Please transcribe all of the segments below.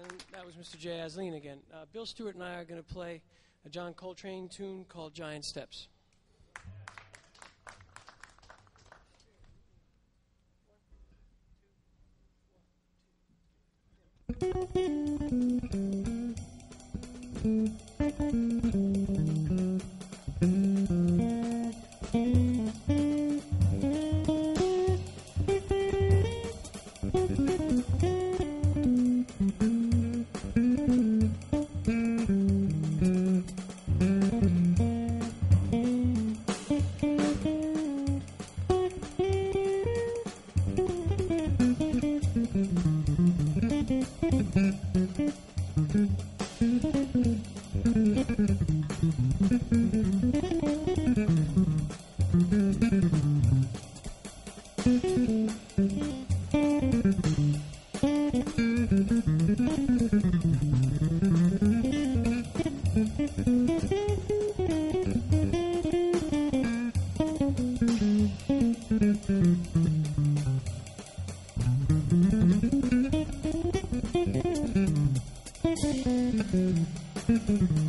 And that was Mr. Jay Asleen again. Uh, Bill Stewart and I are going to play a John Coltrane tune called Giant Steps. Thank you. Mm-hmm.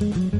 thank you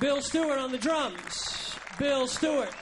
Bill Stewart on the drums. Bill Stewart.